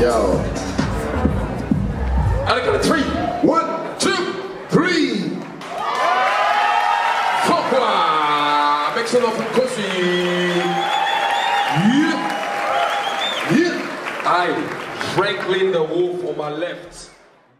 Yo. I got a three. One, two, three. Fuck. Make some noise for Nkosi. Yeah. Yeah. I, Frankwa the Wolf on my left.